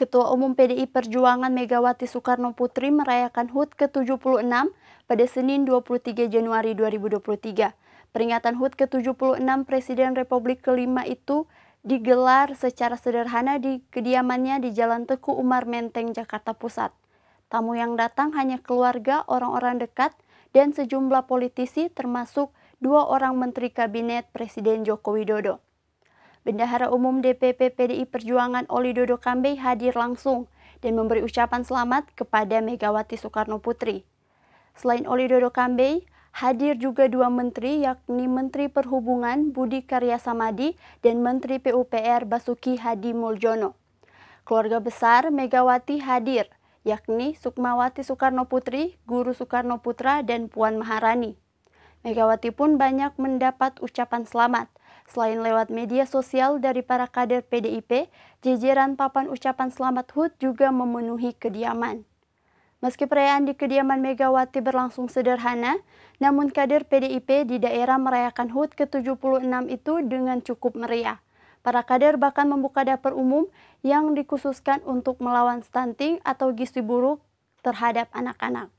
Ketua Umum PDI Perjuangan Megawati Soekarno Putri merayakan HUT ke-76 pada Senin 23 Januari 2023. Peringatan HUT ke-76 Presiden Republik kelima itu digelar secara sederhana di kediamannya di Jalan Teku Umar Menteng, Jakarta Pusat. Tamu yang datang hanya keluarga, orang-orang dekat, dan sejumlah politisi termasuk dua orang menteri kabinet Presiden Joko Widodo. Bendahara Umum DPP PDI Perjuangan Oli Dodo Kambe hadir langsung dan memberi ucapan selamat kepada Megawati Soekarno Putri. Selain Oli Dodo Kambe, hadir juga dua menteri yakni Menteri Perhubungan Budi Karya Samadi dan Menteri PUPR Basuki Hadi Muljono. Keluarga besar Megawati hadir, yakni Sukmawati Soekarno Putri, Guru Soekarno Putra, dan Puan Maharani. Megawati pun banyak mendapat ucapan selamat. Selain lewat media sosial dari para kader PDIP, jejeran papan ucapan selamat HUT juga memenuhi kediaman. Meski perayaan di kediaman Megawati berlangsung sederhana, namun kader PDIP di daerah merayakan HUT ke-76 itu dengan cukup meriah. Para kader bahkan membuka dapur umum yang dikhususkan untuk melawan stunting atau gizi buruk terhadap anak-anak.